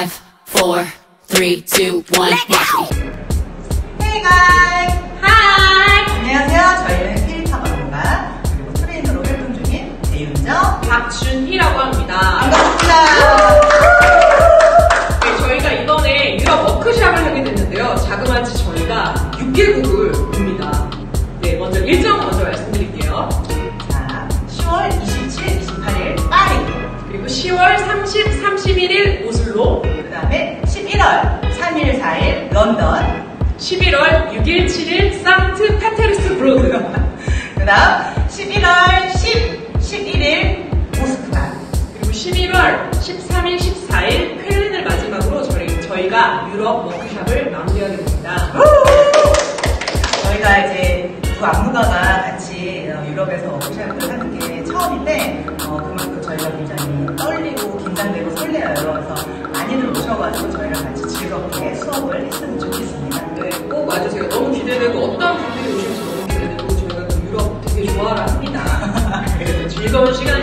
Five, four, three, two, one, watch me. Hey guys! Hi! 안녕하세요. 저희는 캐릭터 전문가 그리고 트레이너로 활동 중인 배윤정 박준희라고 합니다. 반갑습니다. 네, 저희가 이번에 유럽 워크샵을 하게 됐는데요. 자그마치 저희가 6개국을 갑니다. 네, 먼저 일정 먼저 말씀드릴게요. 자, 10월 27, 28일 파리 그리고 10월 30, 31일 오 슬로, 그 다음에 11월 3일, 4일 런던 11월 6일, 7일 상트 페테르스부르크, 그 다음 11월 10, 11일 모스크바 그리고 11월 13일, 14일 쾰른을 마지막으로 저희, 저희가 유럽 워크샵을 마무리하게 됩니다. 저희가 이제 두 안무가가 같이 어, 유럽에서 워크샵을 하는 게 처음인데 어, 그만큼 저희가 굉장히 설레어요. 그래서 많이들 오셔가지고 저희랑 같이 즐겁게 수업을 했으면 좋겠습니다. 네, 꼭 와주세요. 너무 기대되고 어떤 분들이 오실지 너무 기대되고 저희가 또 유럽 되게 좋아라 합니다. 그래서 즐거운 시간